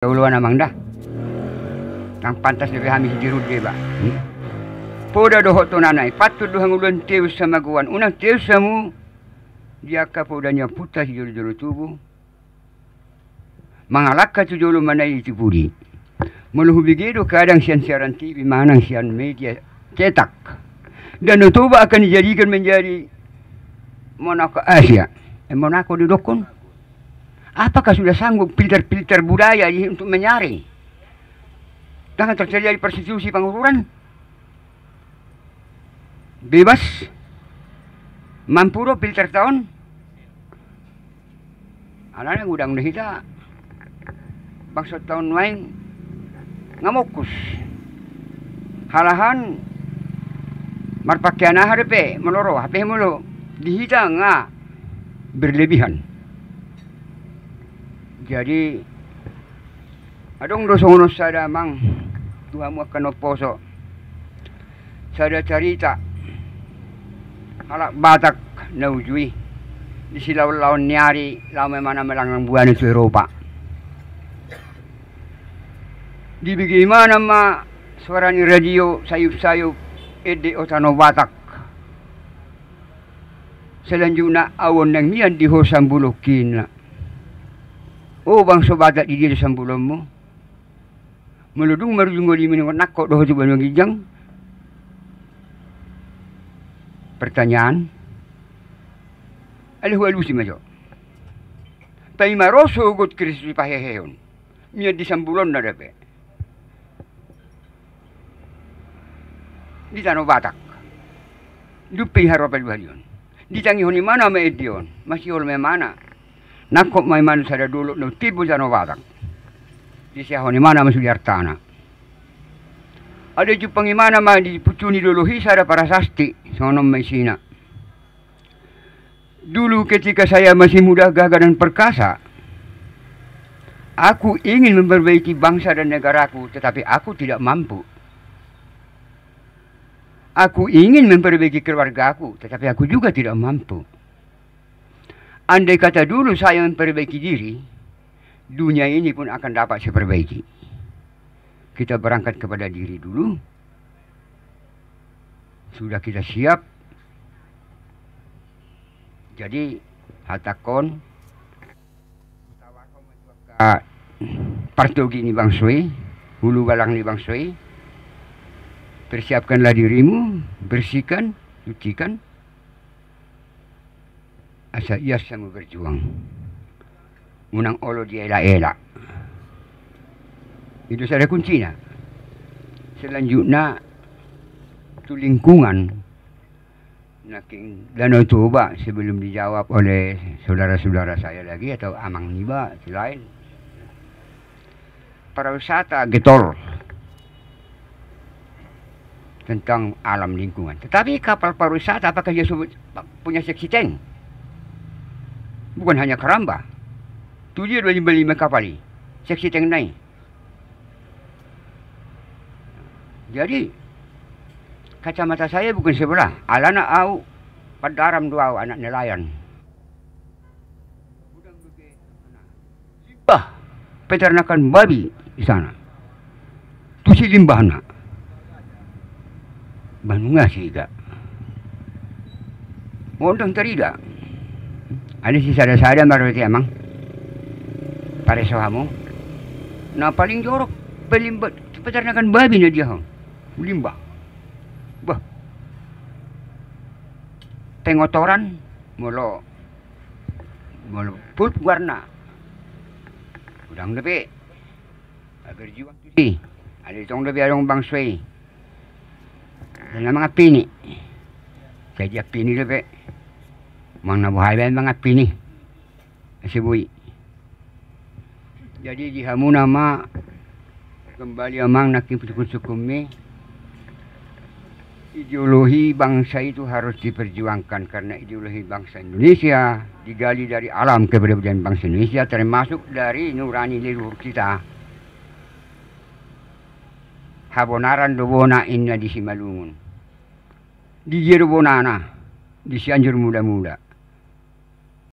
Uluan amang dah. Ang pantas lebih hamis dirud dia ba. Hmm? Poda dohot to nanay, ulan teus sa maguan. Unang teus sa mo, dia ka podanya putas jolo-jolo tubuh. Mangalaka tu jolo manay itu pudi. Muluhu begitu kadang sian siaran TV, manang sian media cetak. Dan itu akan dijadikan menjadi Monaco Asia. Eh, Monaco di Dokon. Apakah sudah sanggup filter-filter budaya ini untuk menyaring? Jangan terjadi prostitusi pengururan. Bebas. Mampu do filter tahun. Anaknya gudang hita. Bangsa tahun main ngamokus. Halahan marpakaian harpe meloro HP mulu dihita nga berlebihan. Jadi adong dosono sada mang Tuhan mo akan oposo. Sada cerita halak batak na ujui di silaw lawan niari law mana melang ng buwan sa Eropa. Di bagaimana ma suara ni radio sayup-sayup edi otano batak. Selanjutnya awon ng miyan di hosang bulukin. O bang sobadat di diri sambulan mo? Meludung marujung ngoli minum nakok doh coba ngijang. Pertanyaan. Alih walu si majo. Tapi maroso ugot kristus paheheon. Mia di sambulan na dape. Di tanah batak. Dupi harapan bahalion. Di tangi honi mana me edion. Masih ol me mana. Nakok may man sa dulo no sa novatang. Di siya ni mana masulyartana. Ada ju pangimana ma di pucuni dulu hisara para sasti sonom may sina. Dulu ketika saya masih muda gagah dan perkasa, aku ingin memperbaiki bangsa dan negaraku, tetapi aku tidak mampu. Aku ingin memperbaiki keluargaku, tetapi aku juga tidak mampu. Andai kata dulu saya memperbaiki diri, dunia ini pun akan dapat saya perbaiki. Kita berangkat kepada diri dulu. Sudah kita siap. Jadi, hatakon. Partogi ni Bang Sui. Hulu balang ni Bang Sui. Persiapkanlah dirimu. Bersihkan. Cucikan asa iya sa mo berjuang. Munang olo di ela-ela. Itu saya kunci na. Selanjutnya itu lingkungan naking danau tuba sebelum dijawab oleh saudara-saudara saya lagi atau amang niba selain para wisata getol tentang alam lingkungan. Tetapi kapal pariwisata apakah dia punya seksi tank? Bukan hanya keramba. Tu dia dua lima lima kapal ni. Seksi teng naik. Jadi kacamata saya bukan sebelah. Alana au padaram dua anak nelayan. Limbah peternakan babi di sana. Tu si limbah nak. Banunga sih gak. Mondang terida. Ano si sada-sada maruti amang? Pare sa mo? Na paling jorok, palimbat, pacar na kan babi na dia hang. Limba. Bah. Pengotoran, molo, molo put warna. Udang lebih. Agar jiwa tu si. Ada itong lebih adong bang sway. Dan mga pini. Kaya pini lebih. Mga nabuhay ba mga pini? Sibui. Jadi di hamu nama kembali amang nakipusukumi ideologi bangsa itu harus diperjuangkan karena ideologi bangsa Indonesia digali dari alam keberadaan bangsa Indonesia termasuk dari nurani leluhur kita habonaran dobona inna di Simalungun di Jerobonana di Cianjur muda-muda